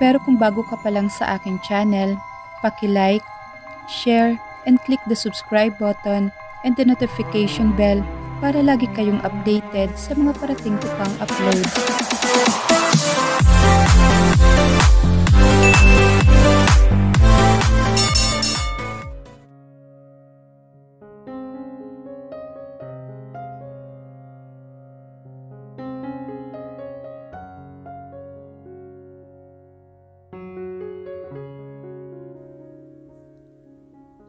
Pero kung bago ka pa lang sa aking channel, paki-like, share, and click the subscribe button and the notification bell para lagi kayong updated sa mga parating ko pang upload.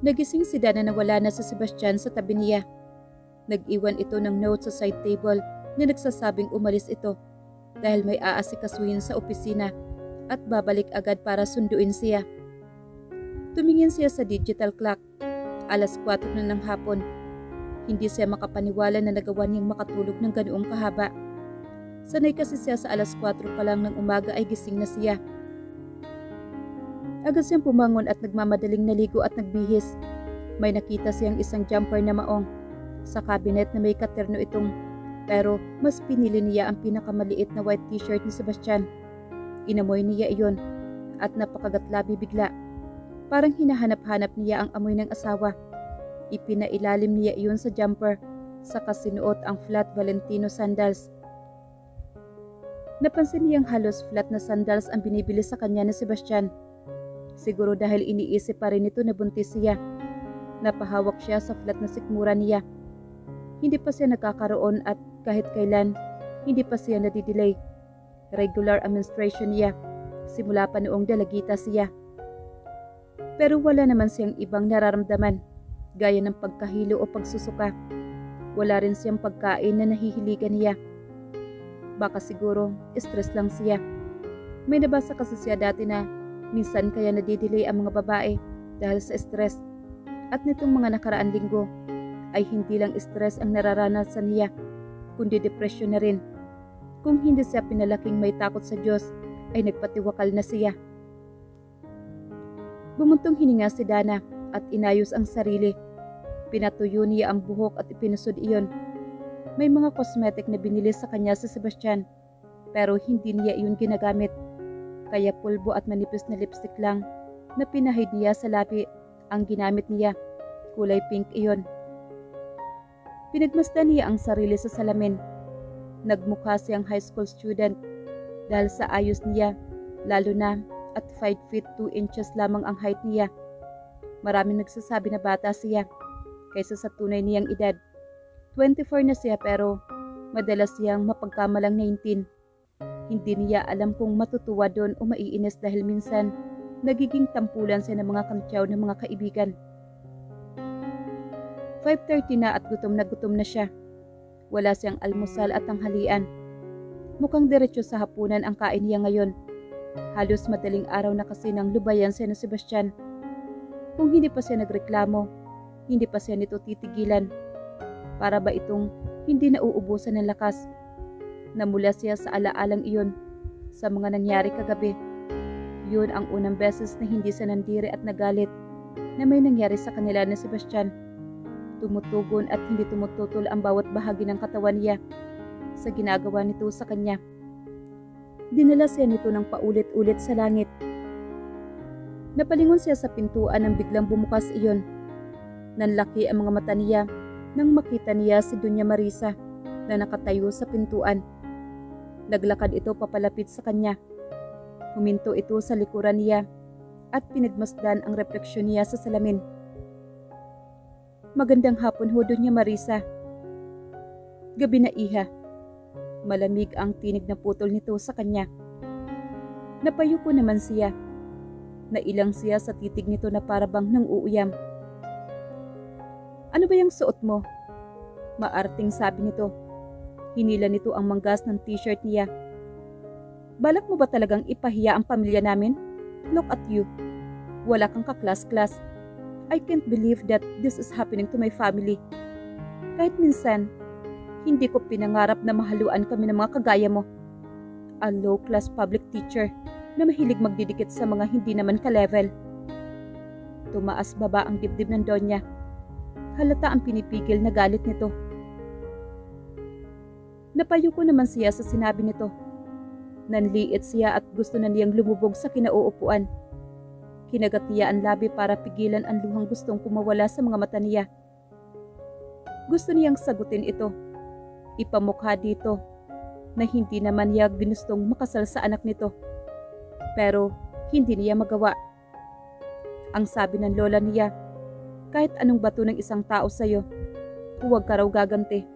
Nagising si Dana na wala na si Sebastian sa tabi niya. Nag-iwan ito ng note sa side table na nagsasabing umalis ito dahil may aasikasuhin sa opisina at babalik agad para sunduin siya. Tumingin siya sa digital clock. Alas 4 na ng hapon. Hindi siya makapaniwala na nagawa niyang makatulog ng ganoong kahaba. Sanay kasi siya sa alas 4 pa lang ng umaga ay gising na siya. Agad siyang pumangon at nagmamadaling naligo at nagbihis. May nakita siyang isang jumper na maong. Sa cabinet na may katerno itong pero mas pinili niya ang pinakamaliit na white t-shirt ni Sebastian. Inamoy niya iyon at napakagatlabi bigla. Parang hinahanap-hanap niya ang amoy ng asawa. Ipinailalim niya iyon sa jumper sa kasinuot ang flat Valentino sandals. Napansin niyang halos flat na sandals ang binibili sa kanya ni Sebastian. Siguro dahil iniisip pa rin nito na buntis siya. Napahawak siya sa flat na sikmura niya. Hindi pa siya nagkakaroon at kahit kailan, hindi pa siya nadidelay. Regular ang menstruation niya. Simula pa noong dalagita siya. Pero wala naman siyang ibang nararamdaman, gaya ng pagkahilo o pagsusuka. Wala rin siyang pagkain na nahihiligan niya. Baka siguro, stress lang siya. May nabasa kasi siya dati na Minsan kaya nadidelay ang mga babae dahil sa stress. At nitong mga nakaraan linggo ay hindi lang stress ang nararanasan niya, kundi depression na rin. Kung hindi siya pinalaking may takot sa Diyos, ay nagpatiwakal na siya. Bumuntong hininga si Dana at inayos ang sarili. Pinatuyo niya ang buhok at ipinusod iyon. May mga cosmetic na binili sa kanya sa Sebastian, pero hindi niya iyon ginagamit kaya pulbo at manipis na lipstick lang na pinahid niya sa labi ang ginamit niya. Kulay pink iyon. Pinagmasdan niya ang sarili sa salamin. Nagmukha siyang high school student dahil sa ayos niya, lalo na at 5 feet 2 inches lamang ang height niya. Maraming nagsasabi na bata siya kaysa sa tunay niyang edad. 24 na siya pero madalas siyang mapagkamalang 19. Hindi niya alam kung matutuwa doon o maiinis dahil minsan nagiging tampulan siya ng mga kantyaw ng mga kaibigan. 5.30 na at gutom na gutom na siya. Wala siyang almusal at tanghalian. Mukhang diretso sa hapunan ang kain niya ngayon. Halos madaling araw na kasi nang lubayan siya ng Sebastian. Kung hindi pa siya nagreklamo, hindi pa siya nito titigilan. Para ba itong hindi nauubusan ng lakas Namula siya sa alaalang iyon sa mga nangyari kagabi. Yun ang unang beses na hindi siya nandiri at nagalit na may nangyari sa kanila ni Sebastian. Tumutugon at hindi tumututol ang bawat bahagi ng katawan niya sa ginagawa nito sa kanya. Dinala siya nito ng paulit-ulit sa langit. Napalingon siya sa pintuan nang biglang bumukas iyon. Nanlaki ang mga mata niya nang makita niya si Dunya Marisa na nakatayo sa pintuan. Naglakad ito papalapit sa kanya. Huminto ito sa likuran niya at pinagmasdan ang refleksyon niya sa salamin. Magandang hapon ho doon niya Marisa. Gabi na iha. Malamig ang tinig na putol nito sa kanya. Napayuko naman siya. Nailang siya sa titig nito na parabang nang uuyam. Ano ba yung suot mo? Maarting sabi nito. Hinila nito ang manggas ng t-shirt niya. Balak mo ba talagang ipahiya ang pamilya namin? Look at you. Wala kang kaklas-klas. I can't believe that this is happening to my family. Kahit minsan, hindi ko pinangarap na mahaluan kami ng mga kagaya mo. A low-class public teacher na mahilig magdidikit sa mga hindi naman ka-level. Tumaas baba ang dibdib ng Donya. Halata ang pinipigil na galit nito. Napayo ko naman siya sa sinabi nito. Nanliit siya at gusto na niyang lumubog sa kinauupuan. Kinagatiya ang labi para pigilan ang luhang gustong kumawala sa mga mata niya. Gusto niyang sagutin ito. Ipamukha dito na hindi naman niya ginustong makasal sa anak nito. Pero hindi niya magawa. Ang sabi ng lola niya, kahit anong bato ng isang tao sa'yo, huwag ka raw gaganti.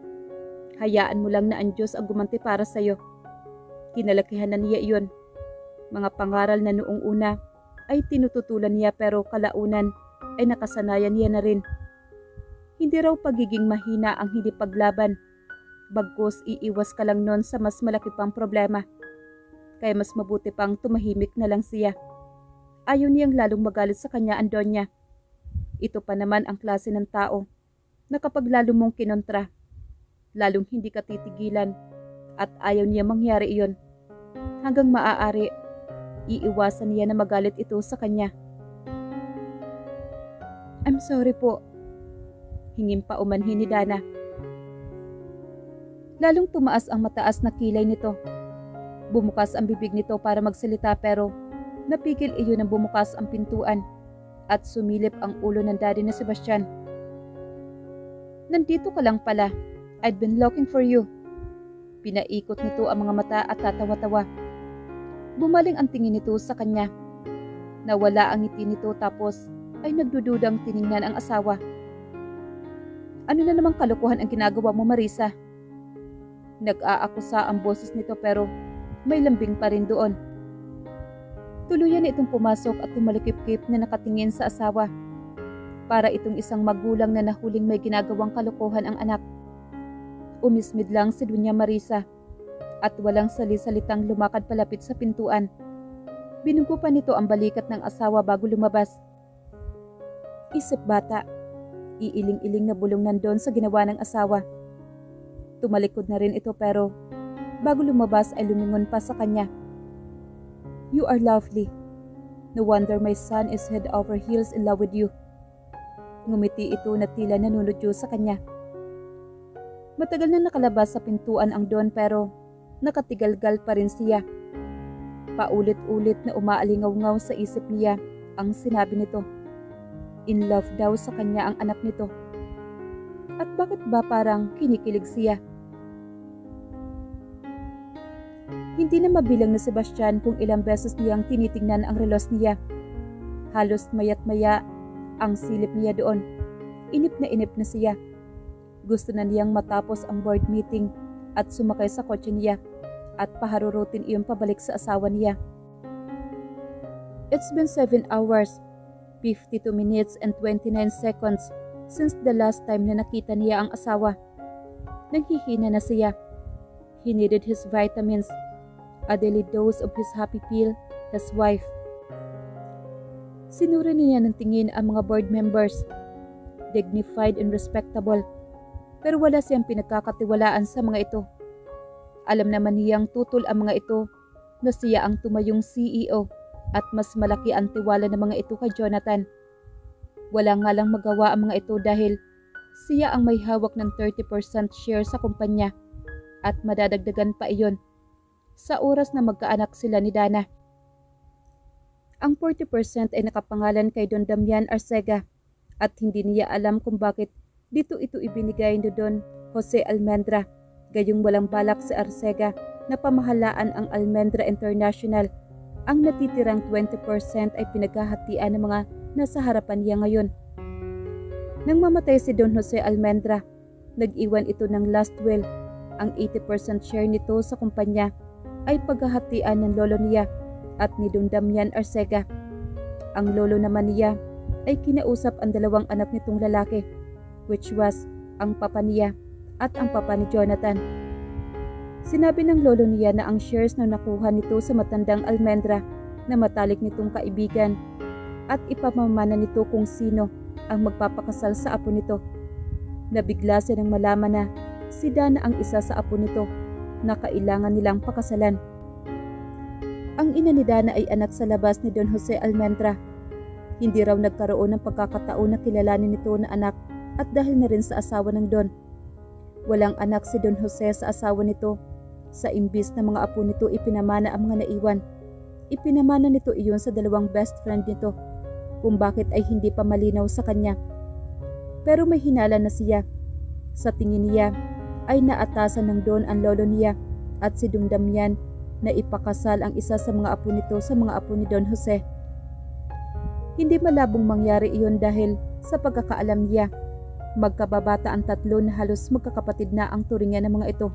Hayaan mo lang na ang Diyos ang gumanti para sa'yo. Kinalakihan na niya iyon. Mga pangaral na noong una ay tinututulan niya pero kalaunan ay nakasanayan niya na rin. Hindi raw pagiging mahina ang hindi paglaban. Bagkus iiwas ka lang nun sa mas malaki pang problema. Kaya mas mabuti pang tumahimik na lang siya. Ayaw niyang lalong magalit sa kanya ang Donya. Ito pa naman ang klase ng tao na kapag lalo mong kinontra, lalong hindi ka titigilan at ayaw niya mangyari iyon. Hanggang maaari, iiwasan niya na magalit ito sa kanya. I'm sorry po. Hingim pa umanhin ni Dana. Lalong tumaas ang mataas na kilay nito. Bumukas ang bibig nito para magsalita pero napigil iyon ng bumukas ang pintuan at sumilip ang ulo ng daddy na Sebastian. Nandito ka lang pala. I'd been looking for you. Pinaikot nito ang mga mata at tatawa-tawa. Bumaling ang tingin nito sa kanya. Nawala ang ngiti nito tapos ay nagdududang tiningnan ang asawa. Ano na namang kalokohan ang ginagawa mo Marisa? Nag-aakusa ang boses nito pero may lambing pa rin doon. Tuluyan na itong pumasok at tumalikip-kip na nakatingin sa asawa. Para itong isang magulang na nahuling may ginagawang kalokohan ang anak. Umismid lang si Dunya Marisa at walang sali-salitang lumakad palapit sa pintuan. Binunggo pa nito ang balikat ng asawa bago lumabas. Isip bata, iiling-iling na bulong nandon sa ginawa ng asawa. Tumalikod na rin ito pero bago lumabas ay lumingon pa sa kanya. You are lovely. No wonder my son is head over heels in love with you. Ngumiti ito na tila nanunodyo sa kanya. Matagal na nakalabas sa pintuan ang Don pero nakatigalgal pa rin siya. Paulit-ulit na umaalingaw-ngaw sa isip niya ang sinabi nito. In love daw sa kanya ang anak nito. At bakit ba parang kinikilig siya? Hindi na mabilang na Sebastian kung ilang beses niyang tinitingnan ang relos niya. Halos mayat maya ang silip niya doon. Inip na inip na siya. Gusto na niyang matapos ang board meeting at sumakay sa kotse niya at paharurutin iyon pabalik sa asawa niya. It's been 7 hours, 52 minutes and 29 seconds since the last time na nakita niya ang asawa. Naghihina na siya. He needed his vitamins a daily dose of his happy pill, his wife. Sinuri niya ng tingin ang mga board members. Dignified and respectable. Pero wala siyang pinagkakatiwalaan sa mga ito. Alam naman niyang tutol ang mga ito na siya ang tumayong CEO at mas malaki ang tiwala ng mga ito kay Jonathan. Wala nga lang magawa ang mga ito dahil siya ang may hawak ng 30% share sa kumpanya at madadagdagan pa iyon sa oras na magkaanak sila ni Dana. Ang 40% ay nakapangalan kay Don Damian Arcega at hindi niya alam kung bakit dito ito ibinigay ni Don Jose Almendra gayong walang balak sa Arcega na pamahalaan ang Almendra International. Ang natitirang 20% ay pinaghahatian ng mga nasa harapan niya ngayon. Nang mamatay si Don Jose Almendra, nag-iwan ito ng last will. Ang 80% share nito sa kumpanya ay paghahatian ng lolo niya at ni Don Damian Arcega. Ang lolo naman niya ay kinausap ang dalawang anak nitong lalaki, which was ang papa niya at ang papa ni Jonathan. Sinabi ng lolo niya na ang shares na nakuha nito sa matandang almendra na matalik nitong kaibigan at ipamamana nito kung sino ang magpapakasal sa apo nito. Nabigla siya nang malaman na si Dana ang isa sa apo nito na kailangan nilang pakasalan. Ang ina ni Dana ay anak sa labas ni Don Jose Almendra. Hindi raw nagkaroon ng pagkakataon na kilalanin nito na anak at dahil na rin sa asawa ng Don. Walang anak si Don Jose sa asawa nito Sa imbis na mga apo nito ipinamana ang mga naiwan, ipinamana nito iyon sa dalawang best friend nito kung bakit ay hindi pa malinaw sa kanya. Pero may hinala na siya. Sa tingin niya ay naatasan ng Don ang lolo niya at si Dong Damian na ipakasal ang isa sa mga apo nito sa mga apo ni Don Jose. Hindi malabong mangyari iyon dahil sa pagkakaalam niya Magkababata ang tatlo na halos magkakapatid na ang turingan ng mga ito.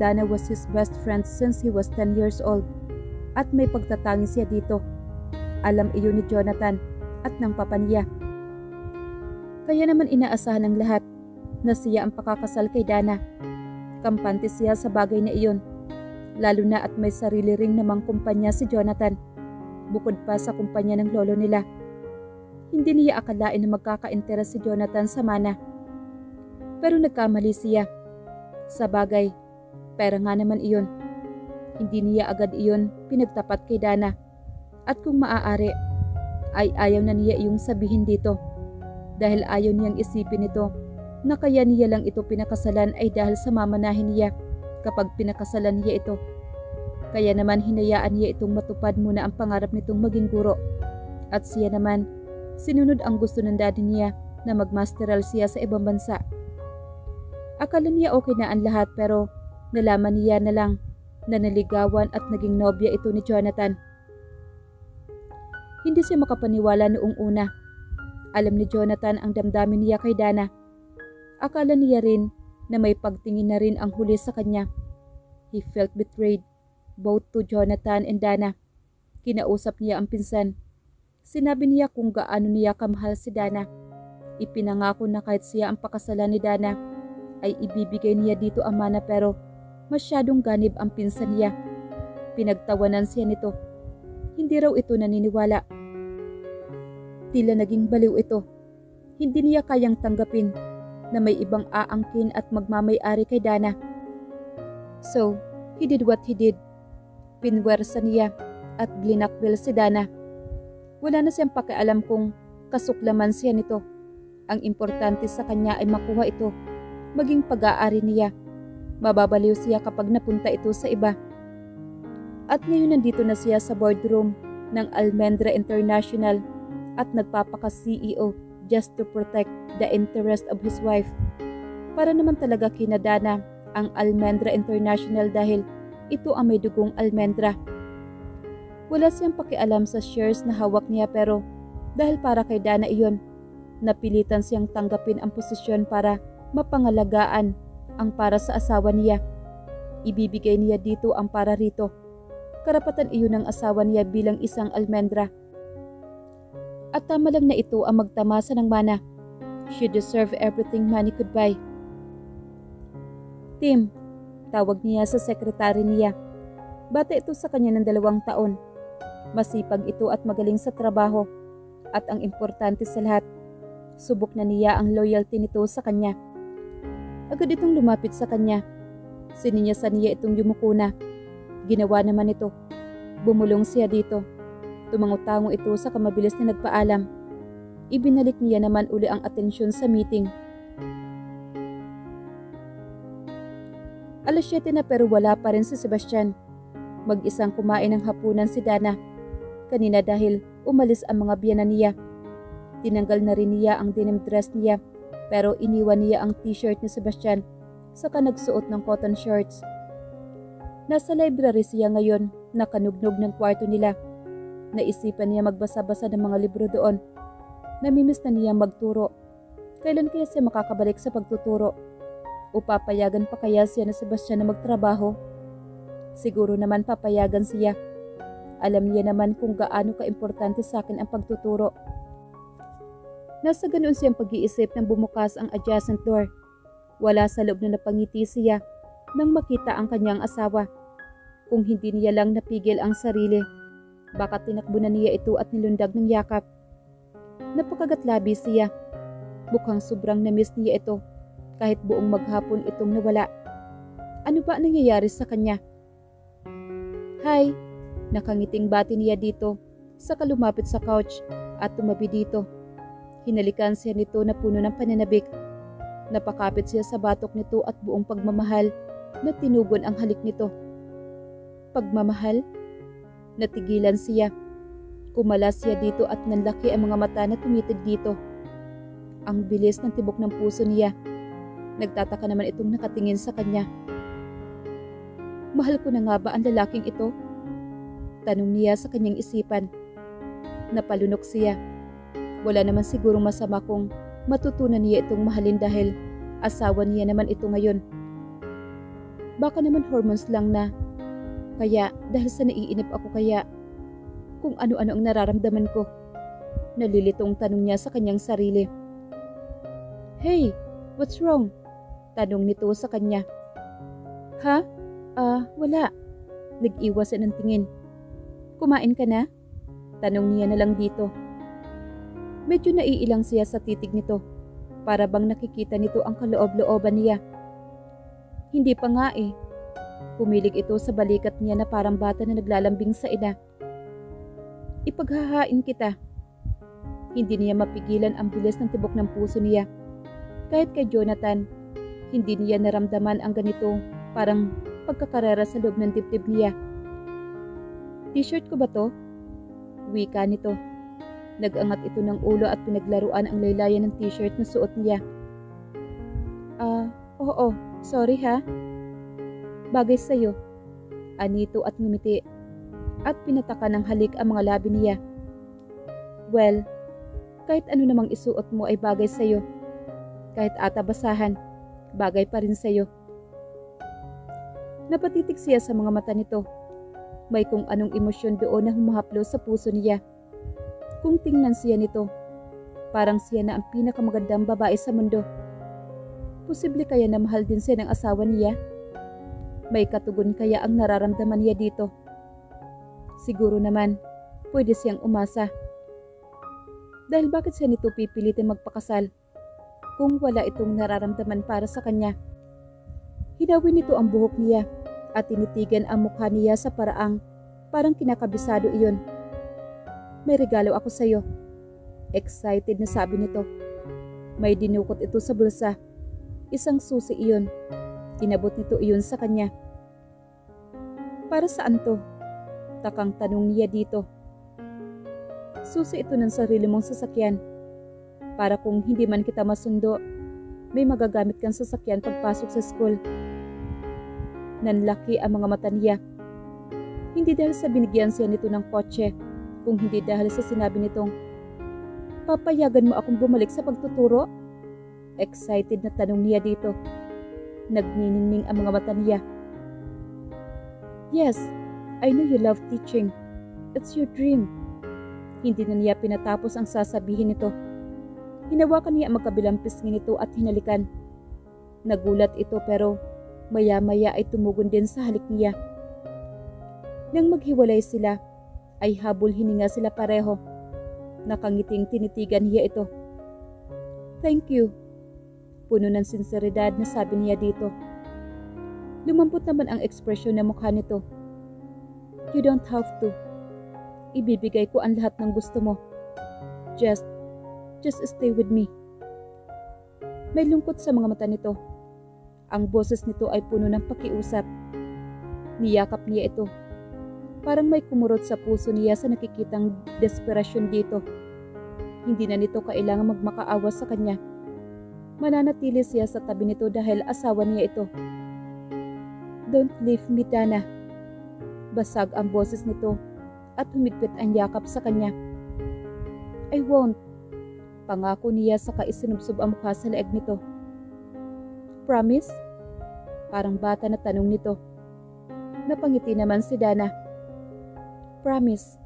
Dana was his best friend since he was 10 years old at may pagtatangi siya dito. Alam iyon ni Jonathan at ng papa niya. Kaya naman inaasahan ng lahat na siya ang pakakasal kay Dana. Kampante siya sa bagay na iyon, lalo na at may sarili ring namang kumpanya si Jonathan, bukod pa sa kumpanya ng lolo nila. Hindi niya akalain na magkaka-interes si Jonathan sa mana. Pero nagkamali siya. Sa bagay, pera nga naman iyon. Hindi niya agad iyon pinagtapat kay Dana. At kung maaari, ay ayaw na niya iyong sabihin dito. Dahil ayaw niyang isipin ito na kaya niya lang ito pinakasalan ay dahil sa mamanahin niya kapag pinakasalan niya ito. Kaya naman hinayaan niya itong matupad muna ang pangarap nitong maging guro. At siya naman Sinunod ang gusto ng daddy niya na magmasteral siya sa ibang bansa. Akala niya okay na ang lahat pero nalaman niya na lang na naligawan at naging nobya ito ni Jonathan. Hindi siya makapaniwala noong una. Alam ni Jonathan ang damdamin niya kay Dana. Akala niya rin na may pagtingin na rin ang huli sa kanya. He felt betrayed both to Jonathan and Dana. Kinausap niya ang pinsan Sinabi niya kung gaano niya kamahal si Dana. Ipinangako na kahit siya ang pakasalan ni Dana, ay ibibigay niya dito ang mana pero masyadong ganib ang pinsan niya. Pinagtawanan siya nito. Hindi raw ito naniniwala. Tila naging baliw ito. Hindi niya kayang tanggapin na may ibang aangkin at magmamay-ari kay Dana. So, he did what he did. Pinwersa niya at blinakbil si Dana. Wala na siyang pakialam kung kasuklaman siya nito. Ang importante sa kanya ay makuha ito, maging pag-aari niya. Mababaliw siya kapag napunta ito sa iba. At ngayon nandito na siya sa boardroom ng Almendra International at nagpapaka-CEO just to protect the interest of his wife. Para naman talaga kinadana ang Almendra International dahil ito ang may dugong almendra. Wala siyang pakialam sa shares na hawak niya pero dahil para kay Dana iyon, napilitan siyang tanggapin ang posisyon para mapangalagaan ang para sa asawa niya. Ibibigay niya dito ang para rito. Karapatan iyon ng asawa niya bilang isang almendra. At tama lang na ito ang magtamasa ng mana. She deserve everything money could buy. Tim, tawag niya sa sekretary niya. Bata ito sa kanya ng dalawang taon Masipag ito at magaling sa trabaho. At ang importante sa lahat, subok na niya ang loyalty nito sa kanya. Agad itong lumapit sa kanya. Sininyasan niya itong yumuko na. Ginawa naman ito. Bumulong siya dito. Tumangutango ito sa kamabilis na nagpaalam. Ibinalik niya naman uli ang atensyon sa meeting. Alas 7 na pero wala pa rin si Sebastian. Mag-isang kumain ng hapunan si Dana kanina dahil umalis ang mga biyanan niya. Tinanggal na rin niya ang denim dress niya pero iniwan niya ang t-shirt ni Sebastian saka nagsuot ng cotton shorts. Nasa library siya ngayon, nakanugnog ng kwarto nila. Naisipan niya magbasa-basa ng mga libro doon. Namimiss na niya magturo. Kailan kaya siya makakabalik sa pagtuturo? O papayagan pa kaya siya na Sebastian na magtrabaho? Siguro naman papayagan siya alam niya naman kung gaano kaimportante sa akin ang pagtuturo. Nasa ganoon siyang pag-iisip nang bumukas ang adjacent door. Wala sa loob na napangiti siya nang makita ang kanyang asawa. Kung hindi niya lang napigil ang sarili, baka tinakbo na niya ito at nilundag ng yakap. Napakagatlabi siya. Mukhang sobrang namiss niya ito kahit buong maghapon itong nawala. Ano ba nangyayari sa kanya? Hi, Nakangiting bati niya dito sa kalumapit sa couch at tumabi dito. Hinalikan siya nito na puno ng pananabik. Napakapit siya sa batok nito at buong pagmamahal na tinugon ang halik nito. Pagmamahal? Natigilan siya. Kumalas siya dito at nanlaki ang mga mata na tumitid dito. Ang bilis ng tibok ng puso niya. Nagtataka naman itong nakatingin sa kanya. Mahal ko na nga ba ang lalaking ito? Tanong niya sa kanyang isipan. Napalunok siya. Wala naman sigurong masama kung matutunan niya itong mahalin dahil asawa niya naman ito ngayon. Baka naman hormones lang na. Kaya dahil sa naiinip ako kaya kung ano-ano ang nararamdaman ko. Nalilitong tanong niya sa kanyang sarili. Hey, what's wrong? Tanong nito sa kanya. Ha? Ah, uh, wala. Nag-iwas ng tingin. Kumain ka na? Tanong niya na lang dito. Medyo naiilang siya sa titig nito. Para bang nakikita nito ang kaloob-looban niya. Hindi pa nga eh. Pumilig ito sa balikat niya na parang bata na naglalambing sa ina. Ipaghahain kita. Hindi niya mapigilan ang bilis ng tibok ng puso niya kahit kay Jonathan, hindi niya naramdaman ang ganito parang pagkakarera sa loob ng dibdib niya. T-shirt ko ba to? Wika nito. Nagangat ito ng ulo at pinaglaruan ang laylayan ng t-shirt na suot niya. Ah, uh, oo, sorry ha. Bagay sa'yo. Anito at ngumiti. At pinataka ng halik ang mga labi niya. Well, kahit ano namang isuot mo ay bagay sa'yo. Kahit ata basahan, bagay pa rin sa'yo. Napatitig siya sa mga mata nito. May kung anong emosyon doon na humahaplo sa puso niya. Kung tingnan siya nito, parang siya na ang pinakamagandang babae sa mundo. Posible kaya na mahal din siya ng asawa niya? May katugon kaya ang nararamdaman niya dito? Siguro naman, pwede siyang umasa. Dahil bakit siya nito pipilitin magpakasal? kung wala itong nararamdaman para sa kanya. Hinawin nito ang buhok niya at tinitigan ang mukha niya sa paraang parang kinakabisado iyon. May regalo ako sa iyo. Excited na sabi nito. May dinukot ito sa bulsa. Isang susi iyon. Inabot nito iyon sa kanya. Para saan to? Takang tanong niya dito. Susi ito ng sarili mong sasakyan para kung hindi man kita masundo, may magagamit kang sasakyan pagpasok sa school. Nanlaki ang mga mata niya. Hindi dahil sa binigyan siya nito ng kotse, kung hindi dahil sa sinabi nitong, Papayagan mo akong bumalik sa pagtuturo? Excited na tanong niya dito. Nagniningning ang mga mata niya. Yes, I know you love teaching. It's your dream. Hindi na niya pinatapos ang sasabihin nito. Hinawakan niya ang magkabilang pisngi nito at hinalikan. Nagulat ito pero maya-maya ay tumugon din sa halik niya. Nang maghiwalay sila, ay habol hininga sila pareho. Nakangiting tinitigan niya ito. Thank you. Puno ng sinseridad na sabi niya dito. Lumampot naman ang ekspresyon ng mukha nito. You don't have to. Ibibigay ko ang lahat ng gusto mo. Just Just stay with me. May lungkot sa mga mata nito. Ang boses nito ay puno ng pakiusap. Niyakap niya ito. Parang may kumurot sa puso niya sa nakikitang desperasyon dito. Hindi na nito kailangan magmakaawa sa kanya. Mananatili siya sa tabi nito dahil asawa niya ito. Don't leave me, Dana. Basag ang boses nito at humigpit ang yakap sa kanya. I won't. Pangako niya sa kaisinubsob ang mukha sa leeg nito. Promise? Parang bata na tanong nito. Napangiti naman si Dana. Promise.